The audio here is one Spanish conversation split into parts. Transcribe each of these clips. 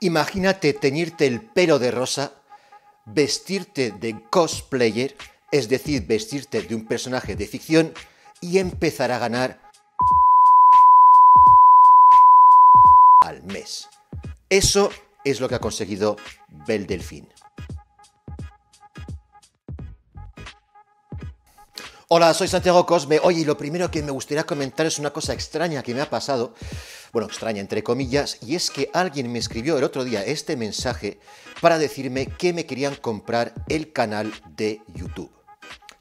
Imagínate teñirte el pelo de rosa, vestirte de cosplayer, es decir, vestirte de un personaje de ficción y empezar a ganar al mes. Eso es lo que ha conseguido Bel Delfín. Hola, soy Santiago Cosme. Oye, lo primero que me gustaría comentar es una cosa extraña que me ha pasado, bueno, extraña entre comillas, y es que alguien me escribió el otro día este mensaje para decirme que me querían comprar el canal de YouTube,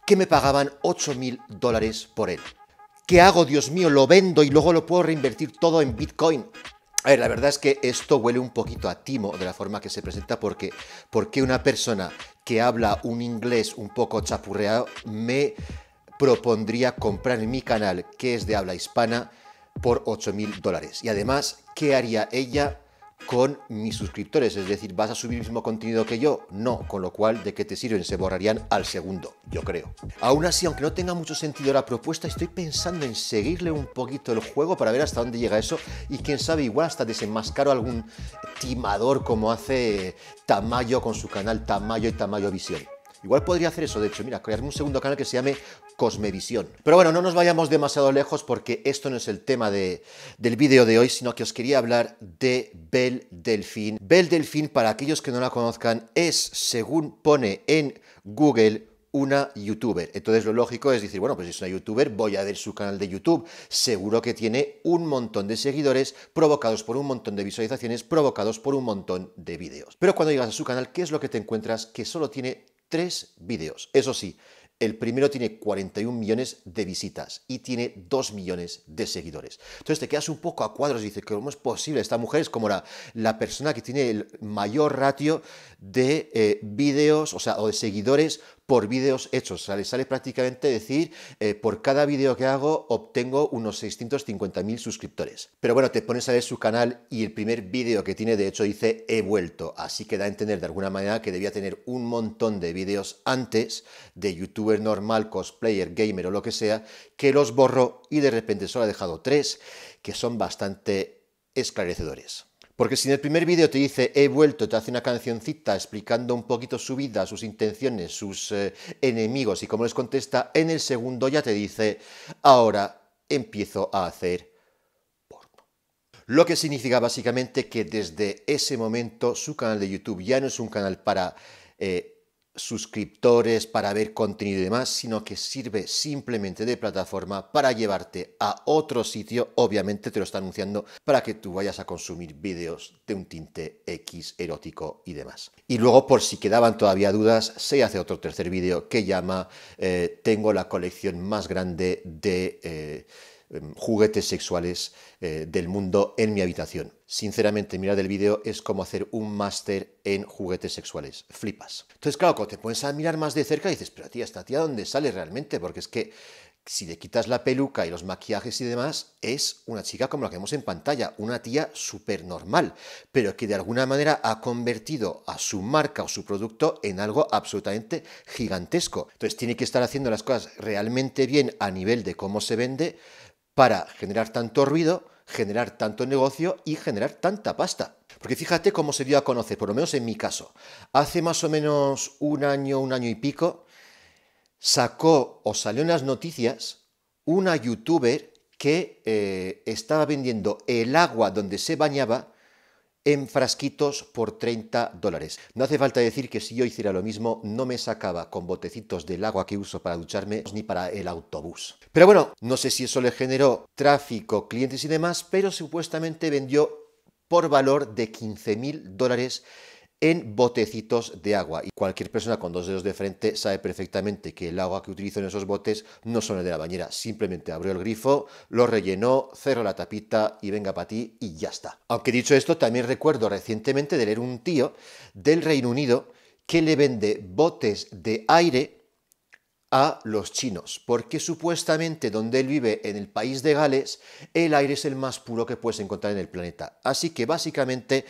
que me pagaban 8 mil dólares por él. ¿Qué hago, Dios mío? Lo vendo y luego lo puedo reinvertir todo en Bitcoin. A ver, la verdad es que esto huele un poquito a timo de la forma que se presenta porque, porque una persona que habla un inglés un poco chapurreado me propondría comprar mi canal, que es de habla hispana, por 8 mil dólares. Y además, ¿qué haría ella con mis suscriptores? Es decir, ¿vas a subir el mismo contenido que yo? No, con lo cual, ¿de qué te sirven? Se borrarían al segundo, yo creo. Aún así, aunque no tenga mucho sentido la propuesta, estoy pensando en seguirle un poquito el juego para ver hasta dónde llega eso y quién sabe, igual hasta desenmascaro algún timador como hace Tamayo con su canal Tamayo y Tamayo Visión. Igual podría hacer eso, de hecho, mira, crearme un segundo canal que se llame Cosmevisión. Pero bueno, no nos vayamos demasiado lejos porque esto no es el tema del vídeo de hoy, sino que os quería hablar de Belle Delfín. Belle Delfín, para aquellos que no la conozcan, es, según pone en Google, una youtuber. Entonces lo lógico es decir, bueno, pues si es una youtuber, voy a ver su canal de YouTube. Seguro que tiene un montón de seguidores provocados por un montón de visualizaciones, provocados por un montón de vídeos. Pero cuando llegas a su canal, ¿qué es lo que te encuentras? Que solo tiene tres vídeos. Eso sí, el primero tiene 41 millones de visitas y tiene 2 millones de seguidores. Entonces te quedas un poco a cuadros y dices, ¿cómo es posible? Esta mujer es como la, la persona que tiene el mayor ratio de eh, vídeos, o sea, o de seguidores por vídeos hechos. Sale prácticamente decir, eh, por cada vídeo que hago obtengo unos 650.000 suscriptores. Pero bueno, te pones a ver su canal y el primer vídeo que tiene, de hecho, dice he vuelto. Así que da a entender de alguna manera que debía tener un montón de vídeos antes de youtuber normal, cosplayer, gamer o lo que sea, que los borró y de repente solo ha dejado tres que son bastante esclarecedores. Porque si en el primer vídeo te dice he vuelto, te hace una cancioncita explicando un poquito su vida, sus intenciones, sus eh, enemigos y cómo les contesta, en el segundo ya te dice ahora empiezo a hacer porno. Lo que significa básicamente que desde ese momento su canal de YouTube ya no es un canal para eh, suscriptores, para ver contenido y demás, sino que sirve simplemente de plataforma para llevarte a otro sitio, obviamente te lo está anunciando, para que tú vayas a consumir vídeos de un tinte X erótico y demás. Y luego, por si quedaban todavía dudas, se hace otro tercer vídeo que llama eh, Tengo la colección más grande de... Eh, juguetes sexuales eh, del mundo en mi habitación. Sinceramente, mirar el vídeo es como hacer un máster en juguetes sexuales. Flipas. Entonces, claro, cuando te pones a mirar más de cerca, dices, pero tía, ¿esta tía dónde sale realmente? Porque es que si le quitas la peluca y los maquillajes y demás, es una chica como la que vemos en pantalla, una tía súper normal, pero que de alguna manera ha convertido a su marca o su producto en algo absolutamente gigantesco. Entonces tiene que estar haciendo las cosas realmente bien a nivel de cómo se vende, para generar tanto ruido, generar tanto negocio y generar tanta pasta. Porque fíjate cómo se dio a conocer, por lo menos en mi caso. Hace más o menos un año, un año y pico, sacó o salió en las noticias una youtuber que eh, estaba vendiendo el agua donde se bañaba en frasquitos por 30 dólares. No hace falta decir que si yo hiciera lo mismo, no me sacaba con botecitos del agua que uso para ducharme ni para el autobús. Pero bueno, no sé si eso le generó tráfico, clientes y demás, pero supuestamente vendió por valor de 15 mil dólares en botecitos de agua. Y cualquier persona con dos dedos de frente sabe perfectamente que el agua que utilizo en esos botes no son el de la bañera. Simplemente abrió el grifo, lo rellenó, cerró la tapita y venga para ti y ya está. Aunque dicho esto, también recuerdo recientemente de leer un tío del Reino Unido que le vende botes de aire a los chinos, porque supuestamente donde él vive, en el país de Gales, el aire es el más puro que puedes encontrar en el planeta. Así que básicamente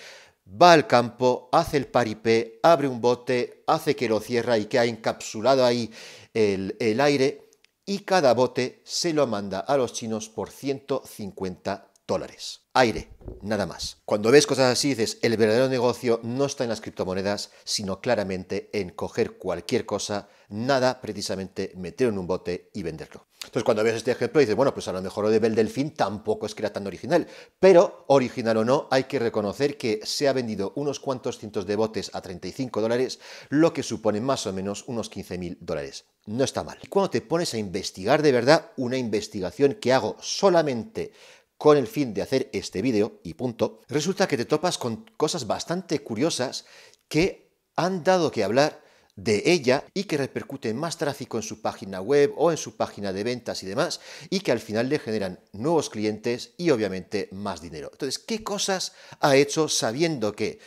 va al campo, hace el paripé, abre un bote, hace que lo cierra y que ha encapsulado ahí el, el aire y cada bote se lo manda a los chinos por 150 dólares. Aire, nada más. Cuando ves cosas así, dices, el verdadero negocio no está en las criptomonedas, sino claramente en coger cualquier cosa, nada, precisamente meterlo en un bote y venderlo. Entonces, cuando ves este ejemplo, dices, bueno, pues a lo mejor lo de Bel Delfín tampoco es que era tan original. Pero, original o no, hay que reconocer que se ha vendido unos cuantos cientos de botes a 35 dólares, lo que supone más o menos unos 15 mil dólares. No está mal. Y cuando te pones a investigar de verdad, una investigación que hago solamente con el fin de hacer este vídeo y punto, resulta que te topas con cosas bastante curiosas que han dado que hablar de ella y que repercute más tráfico en su página web o en su página de ventas y demás y que al final le generan nuevos clientes y obviamente más dinero. Entonces, ¿qué cosas ha hecho sabiendo que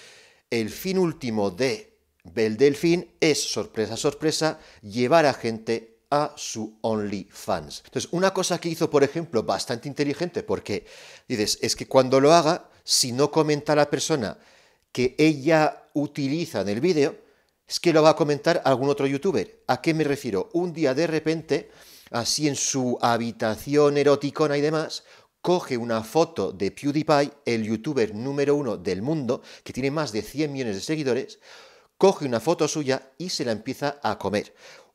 el fin último de Bel Delfín es, sorpresa, sorpresa, llevar a gente a su OnlyFans. Entonces, una cosa que hizo, por ejemplo, bastante inteligente, porque dices, es que cuando lo haga, si no comenta la persona que ella utiliza en el vídeo, es que lo va a comentar algún otro youtuber. ¿A qué me refiero? Un día de repente, así en su habitación eroticona y demás, coge una foto de PewDiePie, el youtuber número uno del mundo, que tiene más de 100 millones de seguidores, coge una foto suya y se la empieza a comer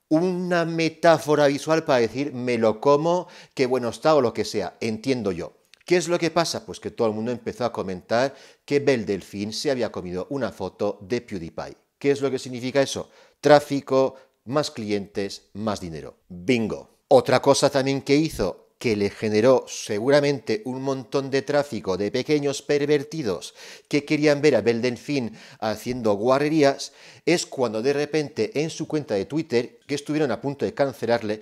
una metáfora visual para decir me lo como, qué bueno está o lo que sea, entiendo yo. ¿Qué es lo que pasa? Pues que todo el mundo empezó a comentar que Bel Delfín se había comido una foto de PewDiePie. ¿Qué es lo que significa eso? Tráfico, más clientes, más dinero. Bingo. Otra cosa también que hizo que le generó seguramente un montón de tráfico de pequeños pervertidos que querían ver a Bel Delfín haciendo guarrerías, es cuando de repente en su cuenta de Twitter, que estuvieron a punto de cancelarle,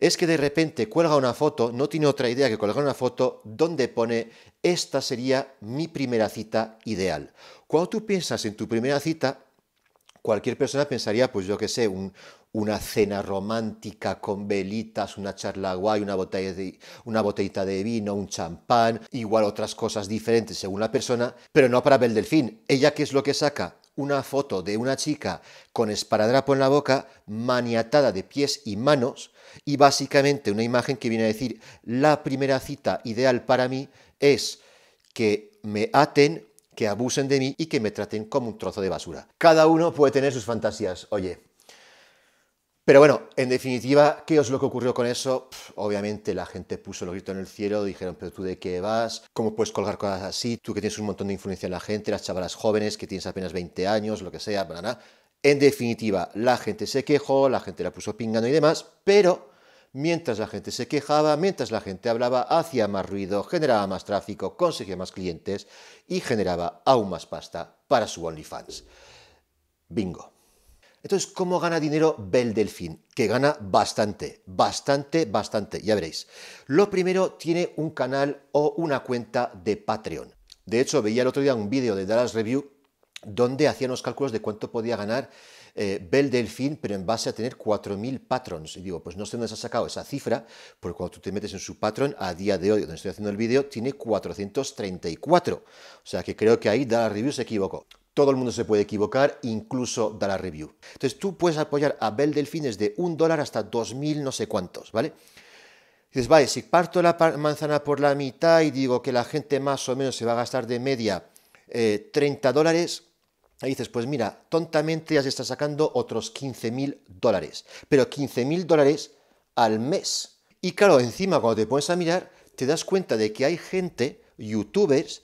es que de repente cuelga una foto, no tiene otra idea que colgar una foto donde pone esta sería mi primera cita ideal. Cuando tú piensas en tu primera cita, cualquier persona pensaría, pues yo qué sé, un, una cena romántica con velitas, una charla guay, una, botella de, una botellita de vino, un champán, igual otras cosas diferentes según la persona, pero no para Bel Delfín. ¿Ella qué es lo que saca? Una foto de una chica con esparadrapo en la boca, maniatada de pies y manos, y básicamente una imagen que viene a decir, la primera cita ideal para mí es que me aten, que abusen de mí y que me traten como un trozo de basura. Cada uno puede tener sus fantasías. Oye, pero bueno, en definitiva, ¿qué es lo que ocurrió con eso? obviamente la gente puso el grito en el cielo, dijeron, pero tú de qué vas, ¿cómo puedes colgar cosas así? Tú que tienes un montón de influencia en la gente, las chavalas jóvenes que tienes apenas 20 años, lo que sea, bla, En definitiva, la gente se quejó, la gente la puso pingando y demás, pero mientras la gente se quejaba, mientras la gente hablaba, hacía más ruido, generaba más tráfico, conseguía más clientes y generaba aún más pasta para su OnlyFans. Bingo. Entonces, ¿cómo gana dinero Bel Delfín? Que gana bastante, bastante, bastante, ya veréis. Lo primero, tiene un canal o una cuenta de Patreon. De hecho, veía el otro día un vídeo de Dallas Review donde hacían los cálculos de cuánto podía ganar eh, Bel Delfín, pero en base a tener 4.000 patrons. Y digo, pues no sé dónde se ha sacado esa cifra, porque cuando tú te metes en su patron, a día de hoy, donde estoy haciendo el vídeo, tiene 434. O sea que creo que ahí Dallas Review se equivocó. Todo el mundo se puede equivocar, incluso dar la review. Entonces tú puedes apoyar a Bell Delfines de un dólar hasta dos mil no sé cuántos, ¿vale? Dices, vale, si parto la manzana por la mitad y digo que la gente más o menos se va a gastar de media 30 eh, dólares, ahí dices, pues mira, tontamente ya se está sacando otros 15 mil dólares. Pero 15 mil dólares al mes. Y claro, encima cuando te pones a mirar, te das cuenta de que hay gente, youtubers,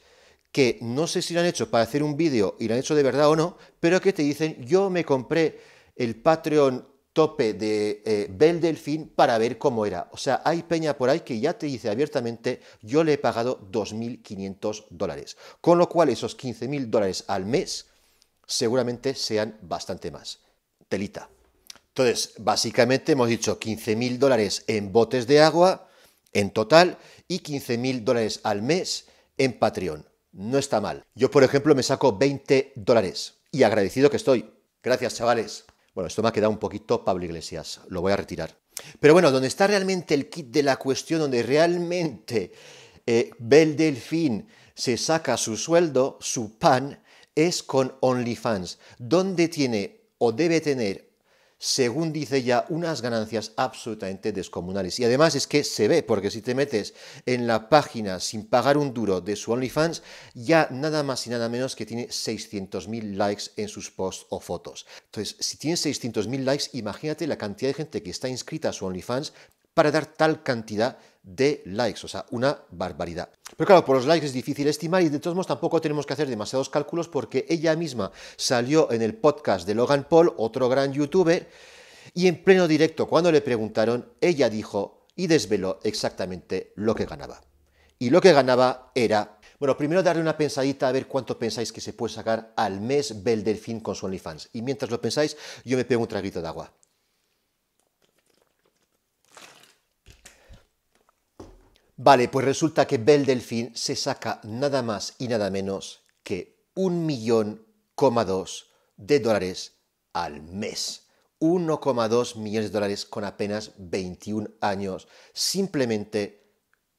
que no sé si lo han hecho para hacer un vídeo y lo han hecho de verdad o no, pero que te dicen, yo me compré el Patreon tope de eh, Bell Delfín para ver cómo era. O sea, hay peña por ahí que ya te dice abiertamente, yo le he pagado 2.500 dólares. Con lo cual esos 15.000 dólares al mes seguramente sean bastante más. Telita. Entonces, básicamente hemos dicho 15.000 dólares en botes de agua en total y 15.000 dólares al mes en Patreon no está mal. Yo, por ejemplo, me saco 20 dólares y agradecido que estoy. Gracias, chavales. Bueno, esto me ha quedado un poquito Pablo Iglesias, lo voy a retirar. Pero bueno, donde está realmente el kit de la cuestión, donde realmente eh, Bel Delfín se saca su sueldo, su pan, es con OnlyFans, donde tiene o debe tener según dice ya, unas ganancias absolutamente descomunales. Y además es que se ve, porque si te metes en la página sin pagar un duro de su OnlyFans, ya nada más y nada menos que tiene 600.000 likes en sus posts o fotos. Entonces, si tiene 600.000 likes, imagínate la cantidad de gente que está inscrita a su OnlyFans para dar tal cantidad de likes, o sea, una barbaridad. Pero claro, por los likes es difícil estimar y de todos modos tampoco tenemos que hacer demasiados cálculos porque ella misma salió en el podcast de Logan Paul, otro gran youtuber, y en pleno directo, cuando le preguntaron, ella dijo y desveló exactamente lo que ganaba. Y lo que ganaba era bueno, primero darle una pensadita a ver cuánto pensáis que se puede sacar al mes Bel Delfín con su OnlyFans. Y mientras lo pensáis, yo me pego un traguito de agua. Vale, pues resulta que Bel Delfín se saca nada más y nada menos que un millón dos de dólares al mes. 1,2 millones de dólares con apenas 21 años, simplemente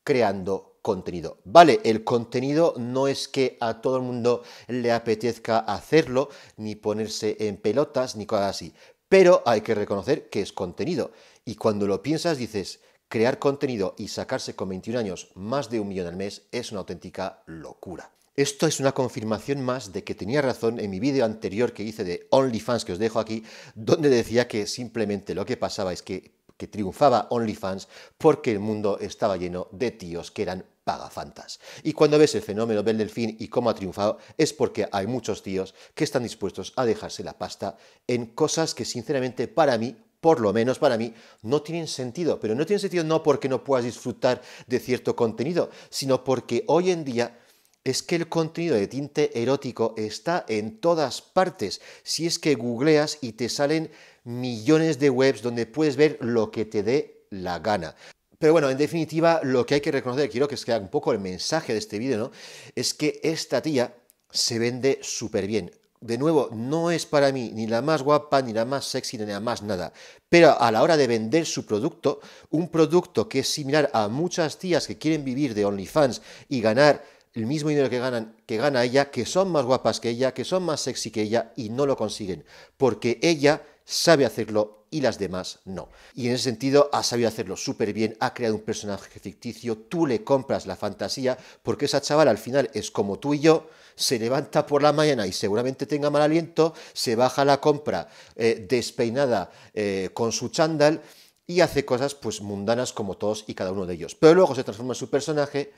creando contenido. Vale, el contenido no es que a todo el mundo le apetezca hacerlo, ni ponerse en pelotas, ni cosas así, pero hay que reconocer que es contenido. Y cuando lo piensas dices, crear contenido y sacarse con 21 años más de un millón al mes es una auténtica locura. Esto es una confirmación más de que tenía razón en mi vídeo anterior que hice de OnlyFans, que os dejo aquí, donde decía que simplemente lo que pasaba es que, que triunfaba OnlyFans porque el mundo estaba lleno de tíos que eran pagafantas. Y cuando ves el fenómeno del delfín y cómo ha triunfado, es porque hay muchos tíos que están dispuestos a dejarse la pasta en cosas que sinceramente para mí por lo menos para mí, no tienen sentido. Pero no tienen sentido no porque no puedas disfrutar de cierto contenido, sino porque hoy en día es que el contenido de tinte erótico está en todas partes. Si es que googleas y te salen millones de webs donde puedes ver lo que te dé la gana. Pero bueno, en definitiva, lo que hay que reconocer, quiero que sea un poco el mensaje de este vídeo, ¿no? Es que esta tía se vende súper bien de nuevo, no es para mí ni la más guapa, ni la más sexy, ni la más nada. Pero a la hora de vender su producto, un producto que es similar a muchas tías que quieren vivir de OnlyFans y ganar el mismo dinero que, ganan, que gana ella, que son más guapas que ella, que son más sexy que ella y no lo consiguen, porque ella sabe hacerlo y las demás no. Y en ese sentido ha sabido hacerlo súper bien, ha creado un personaje ficticio, tú le compras la fantasía, porque esa chavala al final es como tú y yo, se levanta por la mañana y seguramente tenga mal aliento, se baja la compra eh, despeinada eh, con su chándal y hace cosas pues mundanas como todos y cada uno de ellos. Pero luego se transforma en su personaje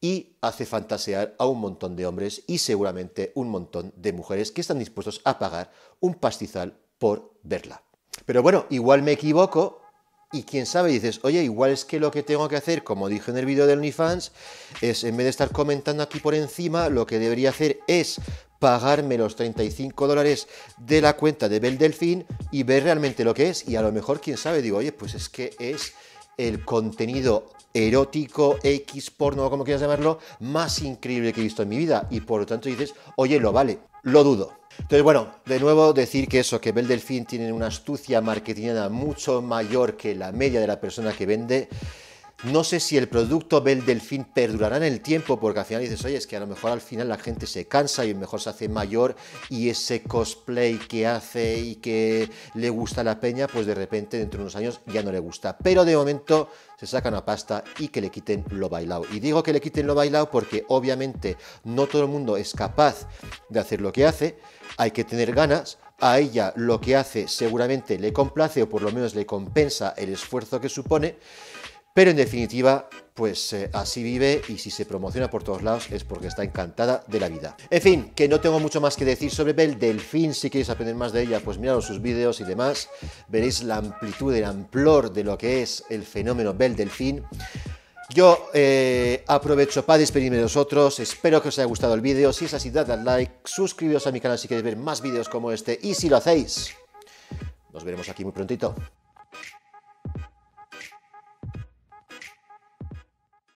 y hace fantasear a un montón de hombres y seguramente un montón de mujeres que están dispuestos a pagar un pastizal por verla. Pero bueno, igual me equivoco y quién sabe, dices, oye, igual es que lo que tengo que hacer, como dije en el vídeo del OnlyFans, es en vez de estar comentando aquí por encima, lo que debería hacer es pagarme los 35 dólares de la cuenta de Bel Delfín y ver realmente lo que es. Y a lo mejor, quién sabe, digo, oye, pues es que es el contenido erótico, X porno, como quieras llamarlo, más increíble que he visto en mi vida. Y por lo tanto dices, oye, lo vale, lo dudo. Entonces, bueno, de nuevo decir que eso, que Bel Delfín tiene una astucia marketingada mucho mayor que la media de la persona que vende. No sé si el producto Bel Delfín perdurará en el tiempo, porque al final dices, oye, es que a lo mejor al final la gente se cansa y mejor se hace mayor y ese cosplay que hace y que le gusta la peña, pues de repente dentro de unos años ya no le gusta. Pero de momento se saca una pasta y que le quiten lo bailado. Y digo que le quiten lo bailado porque obviamente no todo el mundo es capaz de hacer lo que hace, hay que tener ganas. A ella lo que hace seguramente le complace o por lo menos le compensa el esfuerzo que supone pero en definitiva, pues eh, así vive y si se promociona por todos lados es porque está encantada de la vida. En fin, que no tengo mucho más que decir sobre Belle Delfín, si queréis aprender más de ella, pues mirad sus vídeos y demás, veréis la amplitud, el amplor de lo que es el fenómeno Belle Delfín. Yo eh, aprovecho para despedirme de vosotros, espero que os haya gustado el vídeo, si es así, dad al like, suscribiros a mi canal si queréis ver más vídeos como este y si lo hacéis, nos veremos aquí muy prontito.